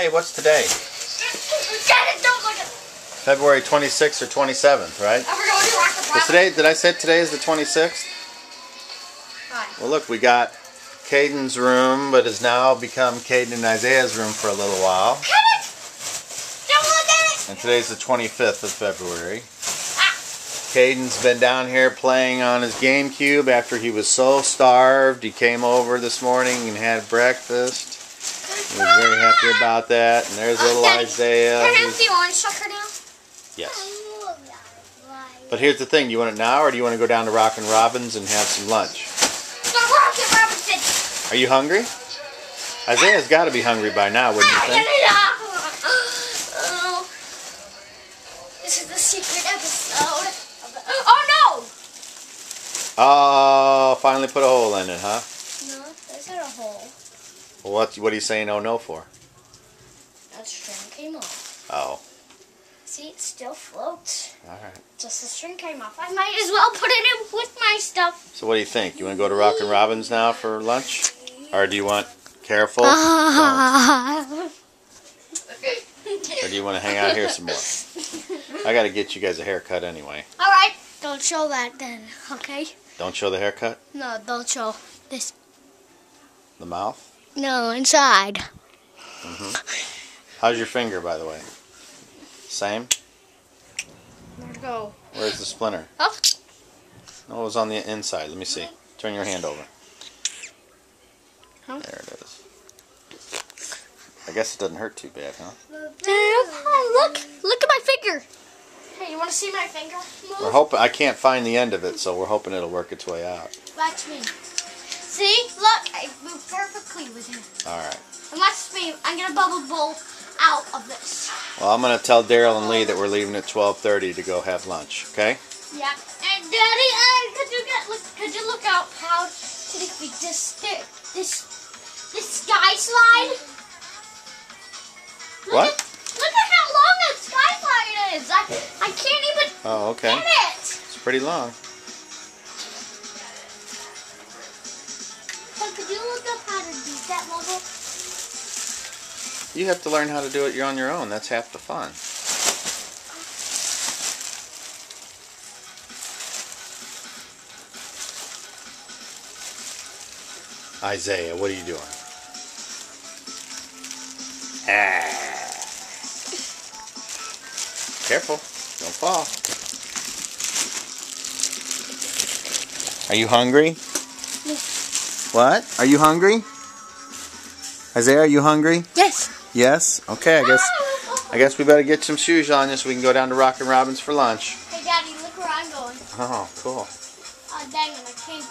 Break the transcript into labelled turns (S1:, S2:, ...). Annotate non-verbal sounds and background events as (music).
S1: Hey, what's today?
S2: Dennis, don't look at
S1: February 26th or 27th, right?
S2: I forgot to rock the
S1: Is today, did I say today is the 26th?
S2: Hi.
S1: Well, look, we got Caden's room, but has now become Caden and Isaiah's room for a little while.
S2: Cut it! Don't look at it!
S1: And today's the 25th of February.
S2: Ah.
S1: Caden's been down here playing on his GameCube after he was so starved. He came over this morning and had breakfast. About that. And there's little
S2: Daddy,
S1: Isaiah.
S2: Can I have the orange sucker now?
S1: Yes. But here's the thing, Do you want it now or do you want to go down to Rockin' Robins and have some lunch?
S2: The Rocket Robinson!
S1: Are you hungry? Isaiah's got to be hungry by now, wouldn't you
S2: Ah,
S1: think?
S2: Oh. This is the secret episode. The, oh no!
S1: Oh, finally put a hole in it, huh?
S2: No, there's not a hole.
S1: Well, what, what are you saying oh no for?
S2: That string came off.
S1: Oh,
S2: See, it still floats.
S1: alright.
S2: Just the string came off. I might as well put it in with my stuff.
S1: So what do you think? You want to go to Rockin' Robins now for lunch? Or do you want careful? Don't.
S2: Ah.
S1: Or do you want to hang out here some more? (laughs) I got to get you guys a haircut anyway.
S2: Alright, don't show that then, okay?
S1: Don't show the haircut?
S2: No, don't show this.
S1: The mouth?
S2: No, inside. (laughs)
S1: How's your finger, by the way? Same?
S2: Where'd it go?
S1: Where's the splinter?
S2: Oh,
S1: No, it was on the inside. Let me see. Turn your hand over.
S2: Huh?
S1: There it is. I guess it doesn't hurt too bad, huh?
S2: look! Look at my finger! Hey, you want to see my finger?
S1: We're hoping I can't find the end of it, so we're hoping it'll work its way out.
S2: Watch me. See? Look, I moved perfectly with it.
S1: All right.
S2: And watch me. I'm going to bubble bowl out of this.
S1: Well, I'm gonna tell Daryl and Lee that we're leaving at 12:30 to go have lunch. Okay?
S2: Yeah. And Daddy, uh, could you get look? Could you look out how to defeat this this this sky slide? Look
S1: What?
S2: At, look at how long that sky slide is. I I can't even
S1: Oh, okay.
S2: get it.
S1: It's pretty long.
S2: You
S1: have to learn how to do it you're on your own. That's half the fun. Isaiah, what are you doing? Ah. Careful, don't fall. Are you hungry? Yes. What? Are you hungry? Isaiah, are you hungry?
S2: Yes.
S1: Yes. Okay, I guess I guess we better get some shoes on so we can go down to Rockin' Robins for lunch.
S2: Hey, Daddy, look where I'm going.
S1: Oh, cool.
S2: Oh, dang it, I can't